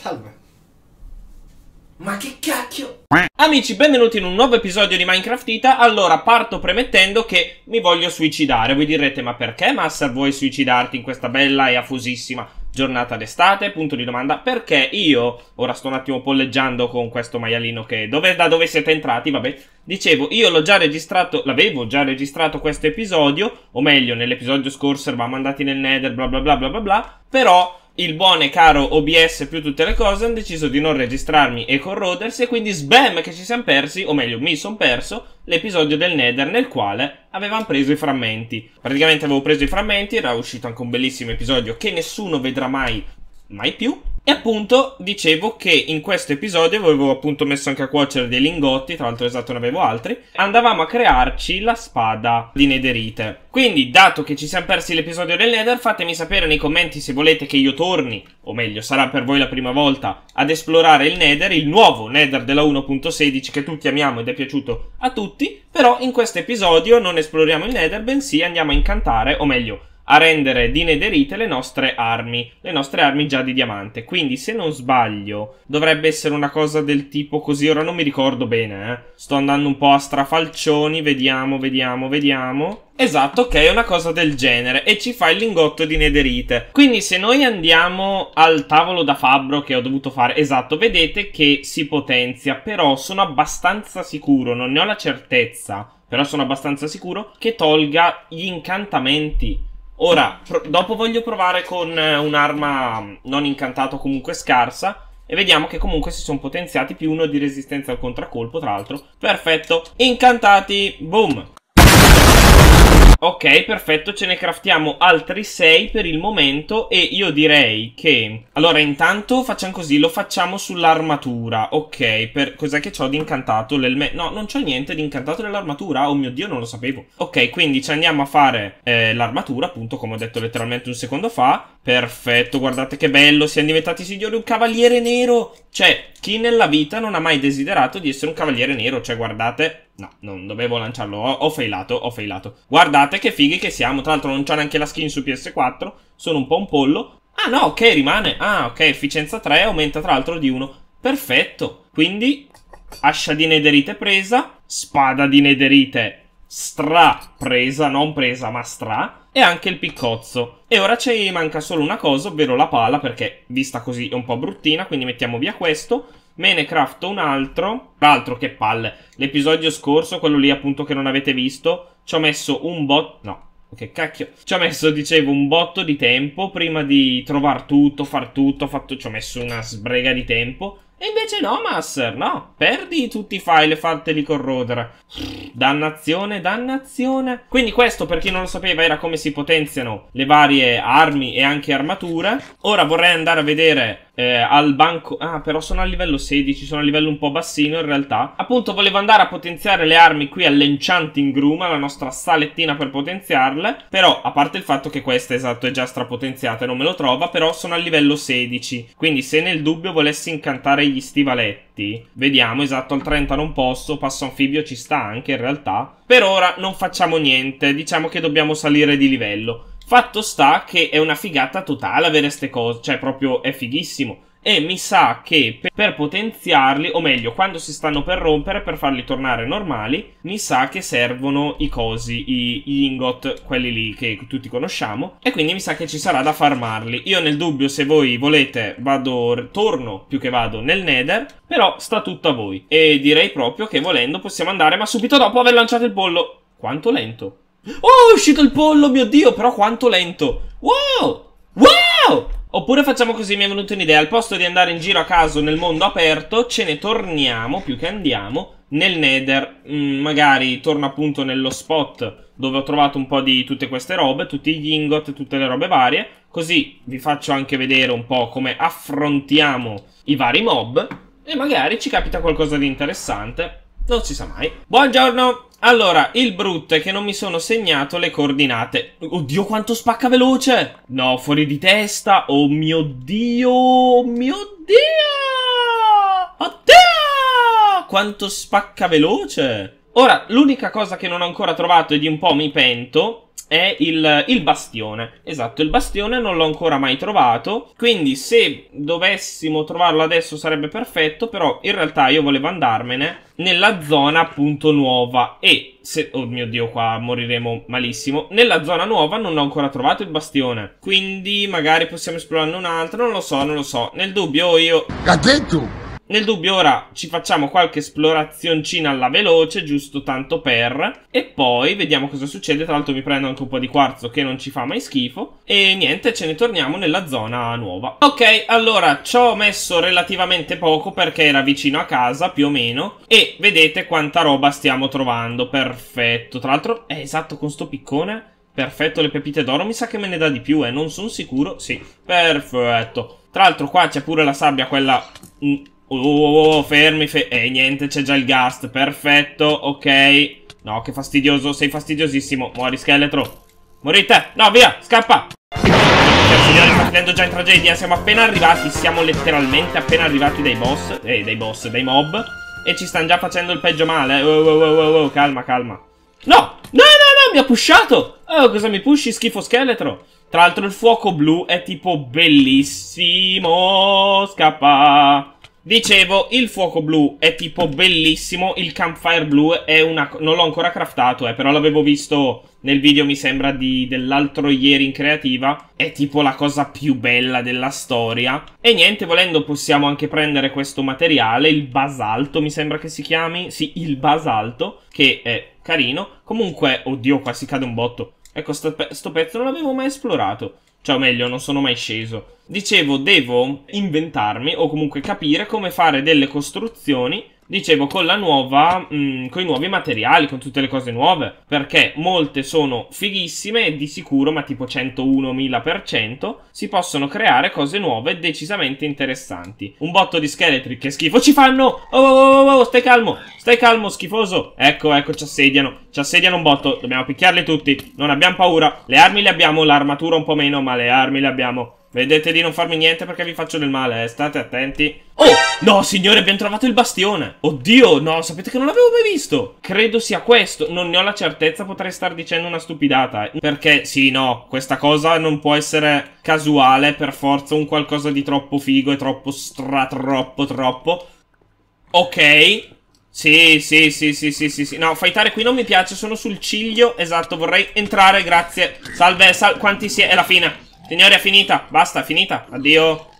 Salve. Ma che cacchio? Amici, benvenuti in un nuovo episodio di Minecraft Ita. Allora, parto premettendo che mi voglio suicidare. Voi direte, ma perché Master vuoi suicidarti in questa bella e affusissima giornata d'estate? Punto di domanda. Perché io, ora sto un attimo polleggiando con questo maialino che... Dove, da dove siete entrati? Vabbè. Dicevo, io l'ho già registrato, l'avevo già registrato questo episodio, o meglio, nell'episodio scorso eravamo andati nel nether, bla bla bla bla bla bla, però il buon e caro OBS più tutte le cose hanno deciso di non registrarmi e corrodersi e quindi sbam che ci siamo persi, o meglio mi sono perso, l'episodio del Nether nel quale avevamo preso i frammenti. Praticamente avevo preso i frammenti, era uscito anche un bellissimo episodio che nessuno vedrà mai, mai più. E appunto dicevo che in questo episodio avevo appunto messo anche a cuocere dei lingotti, tra l'altro esatto ne avevo altri, andavamo a crearci la spada di Netherite. Quindi, dato che ci siamo persi l'episodio del Nether, fatemi sapere nei commenti se volete che io torni, o meglio, sarà per voi la prima volta, ad esplorare il Nether, il nuovo Nether della 1.16 che tutti amiamo ed è piaciuto a tutti, però in questo episodio non esploriamo il Nether, bensì andiamo a incantare, o meglio, a rendere di nederite le nostre armi, le nostre armi già di diamante. Quindi, se non sbaglio, dovrebbe essere una cosa del tipo così. Ora non mi ricordo bene, eh. Sto andando un po' a strafalcioni. Vediamo, vediamo, vediamo. Esatto, ok, è una cosa del genere e ci fa il lingotto di nederite. Quindi se noi andiamo al tavolo da fabbro che ho dovuto fare, esatto, vedete che si potenzia, però sono abbastanza sicuro, non ne ho la certezza, però sono abbastanza sicuro che tolga gli incantamenti. Ora, dopo voglio provare con eh, un'arma non incantata o comunque scarsa. E vediamo che comunque si sono potenziati più uno di resistenza al contraccolpo, tra l'altro. Perfetto. Incantati. Boom. Ok, perfetto, ce ne craftiamo altri 6 per il momento e io direi che... Allora, intanto facciamo così, lo facciamo sull'armatura. Ok, per... cos'è che ho di incantato? L'elme... No, non c'ho niente di incantato nell'armatura. Oh mio Dio, non lo sapevo. Ok, quindi ci andiamo a fare eh, l'armatura, appunto, come ho detto letteralmente un secondo fa. Perfetto, guardate che bello, siamo diventati signori un cavaliere nero. Cioè, chi nella vita non ha mai desiderato di essere un cavaliere nero? Cioè, guardate... No, non dovevo lanciarlo, ho, ho failato, ho failato. Guardate che fighi che siamo, tra l'altro non c'ho neanche la skin su PS4, sono un po' un pollo. Ah no, ok, rimane. Ah, ok, efficienza 3, aumenta tra l'altro di 1. Perfetto. Quindi, ascia di nederite presa, spada di nederite stra presa, non presa ma stra, e anche il piccozzo. E ora ci manca solo una cosa, ovvero la pala, perché vista così è un po' bruttina, quindi mettiamo via questo. Me ne crafto un altro. Tra l'altro, che palle. L'episodio scorso, quello lì appunto che non avete visto, ci ho messo un bot... No, che cacchio. Ci ho messo, dicevo, un botto di tempo prima di trovare tutto, far tutto, fatto... ci ho messo una sbrega di tempo. E invece no, Master, no. Perdi tutti i file e fateli corrodere. Dannazione, dannazione. Quindi questo, per chi non lo sapeva, era come si potenziano le varie armi e anche armature. Ora vorrei andare a vedere eh, al banco... Ah, però sono a livello 16, sono a livello un po' bassino in realtà. Appunto, volevo andare a potenziare le armi qui all'Enchanting Room, alla nostra salettina per potenziarle. Però, a parte il fatto che questa, esatto, è già strapotenziata e non me lo trova, però sono a livello 16. Quindi se nel dubbio volessi incantare gli stivaletti, vediamo, esatto, al 30 non posso, passo anfibio ci sta anche in realtà. Per ora non facciamo niente, diciamo che dobbiamo salire di livello. Fatto sta che è una figata totale avere ste cose, cioè proprio è fighissimo. E mi sa che per potenziarli, o meglio, quando si stanno per rompere, per farli tornare normali, mi sa che servono i cosi, i, i ingot, quelli lì che tutti conosciamo. E quindi mi sa che ci sarà da farmarli. Io nel dubbio, se voi volete, vado, torno più che vado nel nether, però sta tutto a voi. E direi proprio che volendo possiamo andare, ma subito dopo aver lanciato il pollo. Quanto lento. Oh, è uscito il pollo, mio Dio, però quanto lento. Wow! Oppure facciamo così, mi è venuta un'idea. Al posto di andare in giro a caso nel mondo aperto, ce ne torniamo, più che andiamo, nel Nether. Mm, magari torno appunto nello spot dove ho trovato un po' di tutte queste robe, tutti gli ingot, tutte le robe varie. Così vi faccio anche vedere un po' come affrontiamo i vari mob. E magari ci capita qualcosa di interessante. Non si sa mai. Buongiorno! Allora, il brutto è che non mi sono segnato le coordinate. Oddio, quanto spacca veloce! No, fuori di testa. Oh mio Dio! Oh mio Dio! Oddio! Quanto spacca veloce! Ora, l'unica cosa che non ho ancora trovato e di un po' mi pento è il, il bastione. Esatto, il bastione non l'ho ancora mai trovato, quindi se dovessimo trovarlo adesso sarebbe perfetto, però in realtà io volevo andarmene nella zona appunto nuova e se... oh mio dio qua moriremo malissimo nella zona nuova non ho ancora trovato il bastione quindi magari possiamo esplorarne un altro non lo so non lo so nel dubbio io Gattetto! Nel dubbio ora ci facciamo qualche esplorazioncina alla veloce, giusto tanto per, e poi vediamo cosa succede, tra l'altro mi prendo anche un po' di quarzo che non ci fa mai schifo, e niente, ce ne torniamo nella zona nuova. Ok, allora, ci ho messo relativamente poco perché era vicino a casa, più o meno, e vedete quanta roba stiamo trovando, perfetto, tra l'altro è esatto con sto piccone... Perfetto, le pepite d'oro. Mi sa che me ne dà di più, eh, non sono sicuro. Sì, perfetto. Tra l'altro qua c'è pure la sabbia, quella... Mm, Oh, oh, oh, fermi, fe eh, niente, c'è già il ghast. Perfetto, ok. No, che fastidioso, sei fastidiosissimo. Muori, scheletro. Morite. No, via, scappa. Cioè, signori, sta finendo già in tragedia. Siamo appena arrivati, siamo letteralmente appena arrivati dai boss. Eh, dai boss, dai mob. E ci stanno già facendo il peggio male. Oh, oh, oh, oh, oh, calma, calma. No, no, no, no, mi ha pushato. Oh, cosa mi pushi, schifo scheletro. Tra l'altro il fuoco blu è tipo bellissimo. Scappa. Dicevo, il fuoco blu è tipo bellissimo, il campfire blu è una... non l'ho ancora craftato, eh, però l'avevo visto nel video, mi sembra, dell'altro ieri in creativa. È tipo la cosa più bella della storia. E niente, volendo possiamo anche prendere questo materiale, il basalto, mi sembra che si chiami. Sì, il basalto, che è carino. Comunque, oddio, qua si cade un botto. Ecco, sto, pe sto pezzo non l'avevo mai esplorato. Cioè, o meglio, non sono mai sceso. Dicevo, devo inventarmi o comunque capire come fare delle costruzioni Dicevo, con la nuova, mh, mm, con i nuovi materiali, con tutte le cose nuove, perché molte sono fighissime e di sicuro, ma tipo 101.000%, si possono creare cose nuove decisamente interessanti. Un botto di scheletri, che schifo ci fanno! Oh, oh, oh, oh, oh, stai calmo, stai calmo, schifoso! Ecco, ecco, ci assediano, ci assediano un botto, dobbiamo picchiarli tutti, non abbiamo paura. Le armi le abbiamo, l'armatura un po' meno, ma le armi le abbiamo. Vedete di non farmi niente perché vi faccio del male, eh? state attenti. Oh, no, signore, abbiamo trovato il bastione. Oddio, no, sapete che non l'avevo mai visto. Credo sia questo, non ne ho la certezza, potrei star dicendo una stupidata. Perché, sì, no, questa cosa non può essere casuale, per forza un qualcosa di troppo figo e troppo stra troppo troppo. Ok, sì, sì, sì, sì, sì, sì, sì. No, fightare qui non mi piace, sono sul ciglio. Esatto, vorrei entrare, grazie. Salve, sal quanti si è? È la fine. Signore, è finita. Basta, è finita. Addio.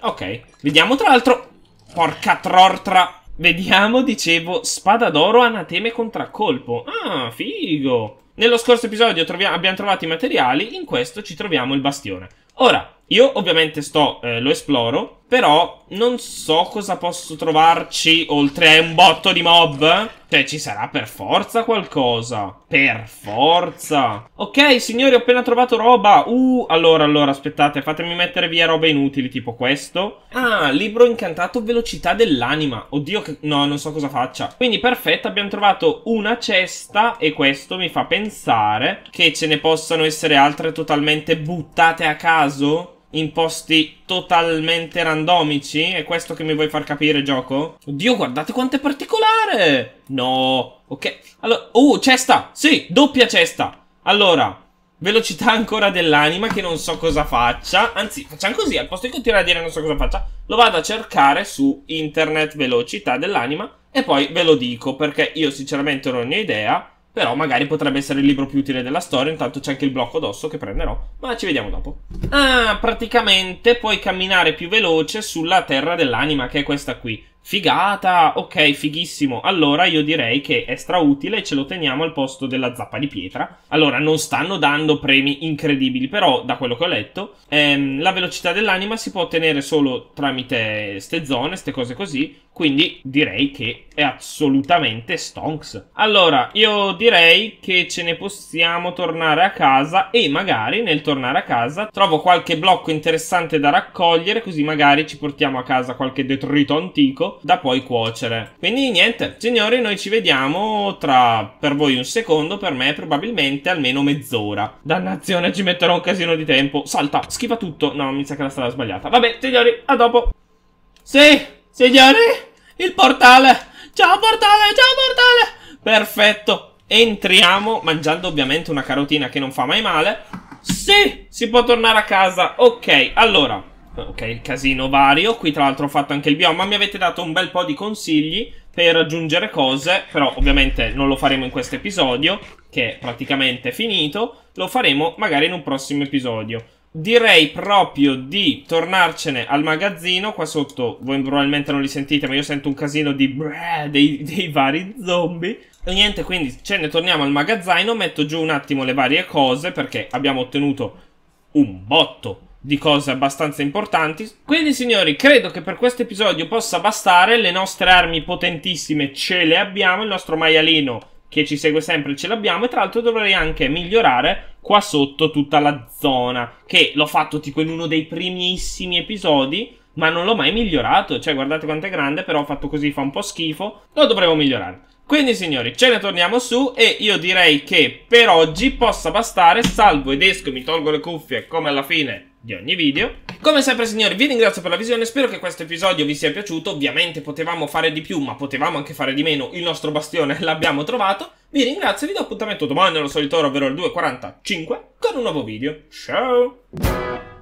Ok. Vediamo tra l'altro... Porca trortra. Vediamo, dicevo, spada d'oro, anateme contraccolpo. Ah, figo. Nello scorso episodio abbiamo trovato i materiali, in questo ci troviamo il bastione. Ora, io ovviamente sto, eh, lo esploro, però non so cosa posso trovarci oltre a un botto di mob. Cioè, ci sarà per forza qualcosa. Per forza. Ok, signori, ho appena trovato roba. Uh, allora, allora, aspettate, fatemi mettere via roba inutili, tipo questo. Ah, libro incantato velocità dell'anima. Oddio, che... no, non so cosa faccia. Quindi, perfetto, abbiamo trovato una cesta e questo mi fa pensare che ce ne possano essere altre totalmente buttate a caso in posti totalmente randomici? È questo che mi vuoi far capire, gioco? Oddio, guardate quanto è particolare! No, ok. Allora, uh, cesta! Sì, doppia cesta! Allora, velocità ancora dell'anima che non so cosa faccia. Anzi, facciamo così, al posto di continuare a dire non so cosa faccia, lo vado a cercare su internet velocità dell'anima e poi ve lo dico perché io sinceramente non ne ho idea. Però magari potrebbe essere il libro più utile della storia, intanto c'è anche il blocco d'osso che prenderò, ma ci vediamo dopo. Ah, praticamente puoi camminare più veloce sulla terra dell'anima, che è questa qui. Figata, ok, fighissimo. Allora io direi che è strautile e ce lo teniamo al posto della zappa di pietra. Allora, non stanno dando premi incredibili, però da quello che ho letto, ehm, la velocità dell'anima si può ottenere solo tramite ste zone, ste cose così, quindi direi che è assolutamente stonks. Allora, io direi che ce ne possiamo tornare a casa e magari nel tornare a casa trovo qualche blocco interessante da raccogliere, così magari ci portiamo a casa qualche detrito antico da poi cuocere. Quindi niente, signori, noi ci vediamo tra per voi un secondo, per me probabilmente almeno mezz'ora. Dannazione, ci metterò un casino di tempo. Salta, schifa tutto. No, mi sa che la strada è sbagliata. Vabbè, signori, a dopo. Sì! Signori, il portale! Ciao portale, ciao portale! Perfetto! entriamo mangiando ovviamente una carotina che non fa mai male. Sì, si può tornare a casa. Ok, allora, ok, il casino vario. Qui tra l'altro ho fatto anche il bioma. Mi avete dato un bel po' di consigli per aggiungere cose, però ovviamente non lo faremo in questo episodio, che è praticamente finito. Lo faremo magari in un prossimo episodio direi proprio di tornarcene al magazzino. Qua sotto voi probabilmente non li sentite, ma io sento un casino di brrr, dei, dei vari zombie. E niente, quindi ce ne torniamo al magazzino. Metto giù un attimo le varie cose perché abbiamo ottenuto un botto di cose abbastanza importanti. Quindi, signori, credo che per questo episodio possa bastare. Le nostre armi potentissime ce le abbiamo. Il nostro maialino che ci segue sempre ce l'abbiamo. E tra l'altro dovrei anche migliorare qua sotto tutta la zona. Che l'ho fatto tipo in uno dei primissimi episodi. Ma non l'ho mai migliorato. Cioè, guardate quanto è grande. Però ho fatto così, fa un po' schifo. Lo dovremo migliorare. Quindi signori, ce ne torniamo su e io direi che per oggi possa bastare, salvo ed esco mi tolgo le cuffie come alla fine di ogni video. Come sempre signori vi ringrazio per la visione, spero che questo episodio vi sia piaciuto, ovviamente potevamo fare di più ma potevamo anche fare di meno, il nostro bastione l'abbiamo trovato. Vi ringrazio e vi do appuntamento domani nello solito ora, ovvero il 2.45 con un nuovo video. Ciao!